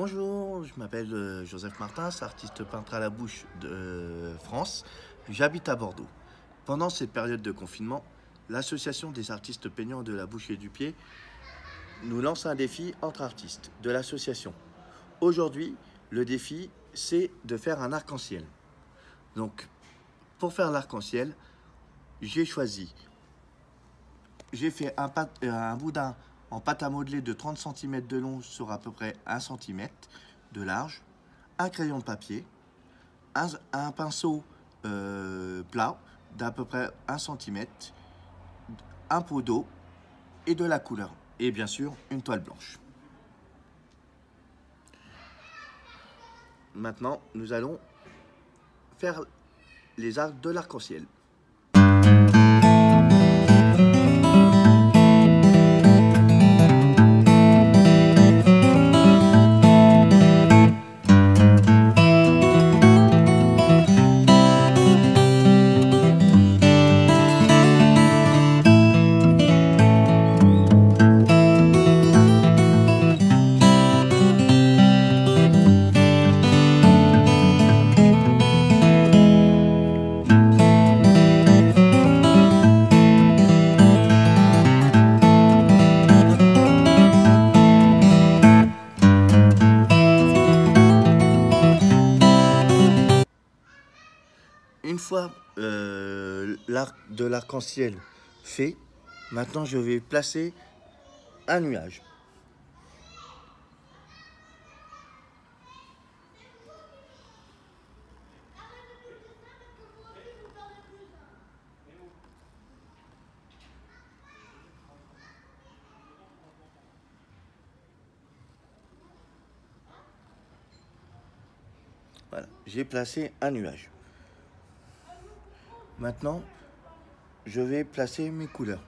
Bonjour, je m'appelle euh, Joseph Martin, artiste peintre à la bouche de euh, France. J'habite à Bordeaux. Pendant cette période de confinement, l'association des artistes peignants de la bouche et du pied nous lance un défi entre artistes de l'association. Aujourd'hui, le défi, c'est de faire un arc-en-ciel. Donc, pour faire l'arc-en-ciel, j'ai choisi, j'ai fait un, un boudin en pâte à modeler de 30 cm de long sur à peu près 1 cm de large, un crayon de papier, un, pinceau euh, plat d'à peu près 1 cm, un pot d'eau et de la couleur. Et bien sûr, une toile blanche. Maintenant, nous allons faire les arcs de l'arc-en-ciel. Une fois euh, l'arc de l'arc-en-ciel fait, maintenant je vais placer un nuage. Voilà, j'ai placé un nuage. Maintenant, je vais placer mes couleurs.